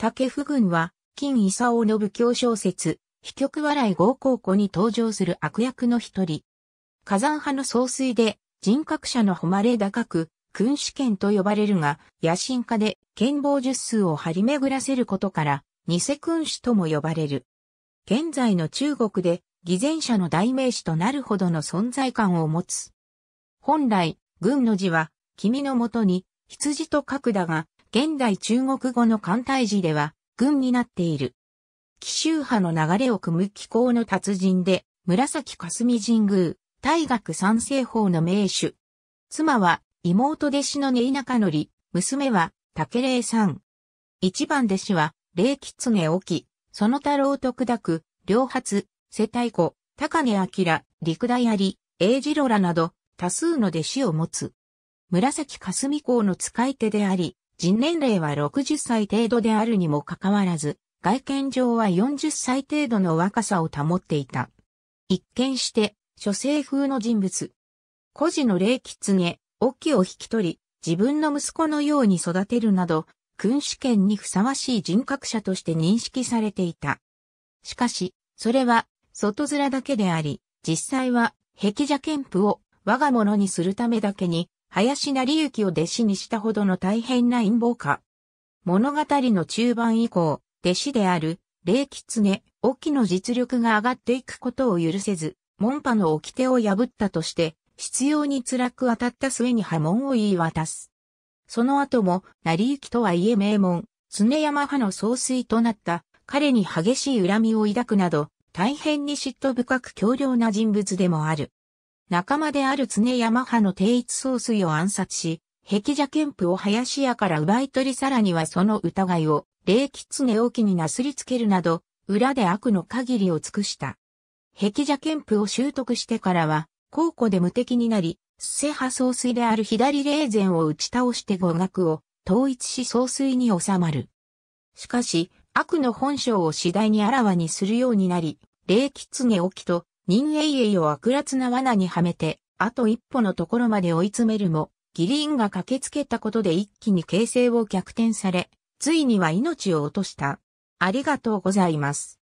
竹府軍は、金勲の武教小説、非極笑い合高校に登場する悪役の一人。火山派の総帥で、人格者の誉れ高く、君主権と呼ばれるが、野心家で剣謀術数を張り巡らせることから、偽君主とも呼ばれる。現在の中国で、偽善者の代名詞となるほどの存在感を持つ。本来、軍の字は、君のもとに、羊と書くだが、現代中国語の簡体字では、軍になっている。奇襲派の流れを組む気候の達人で、紫霞神宮、大学三世法の名手。妻は妹弟子の根田のり、娘は竹霊さん。一番弟子は、霊狐沖、その太郎徳田両発、世帯子、高根明、陸大有、英次郎らなど、多数の弟子を持つ。紫霞公の使い手であり、人年齢は60歳程度であるにもかかわらず、外見上は40歳程度の若さを保っていた。一見して、諸生風の人物。孤児の霊狐、沖を引き取り、自分の息子のように育てるなど、君主権にふさわしい人格者として認識されていた。しかし、それは、外面だけであり、実際は、壁邪憲譜を我が物にするためだけに、林成幸を弟子にしたほどの大変な陰謀家。物語の中盤以降、弟子である、霊狐、沖の実力が上がっていくことを許せず、門派の掟を破ったとして、必要に辛く当たった末に破門を言い渡す。その後も、成幸とはいえ名門、常山派の総帥となった彼に激しい恨みを抱くなど、大変に嫉妬深く強量な人物でもある。仲間である常山派の定一総帥を暗殺し、壁邪憲譜を林家から奪い取りさらにはその疑いを霊狐沖になすりつけるなど、裏で悪の限りを尽くした。壁邪憲譜を習得してからは、高庫で無敵になり、瀬派総帥である左霊前を打ち倒して語学を統一し総帥に収まる。しかし、悪の本性を次第にあらわにするようになり、霊狐沖と人栄栄を悪辣な罠にはめて、あと一歩のところまで追い詰めるも、ギリンが駆けつけたことで一気に形勢を逆転され、ついには命を落とした。ありがとうございます。